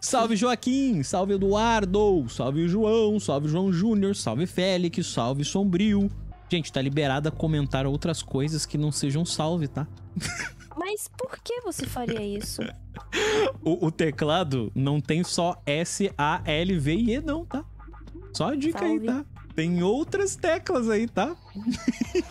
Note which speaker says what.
Speaker 1: Salve Joaquim, salve Eduardo, salve João, salve João Júnior, salve Félix, salve Sombrio. Gente, tá liberada comentar outras coisas que não sejam salve, tá?
Speaker 2: Mas por que você faria isso?
Speaker 1: O, o teclado não tem só S, A, L, V e E, não, tá? Só a dica aí, tá? Tem outras teclas aí, tá?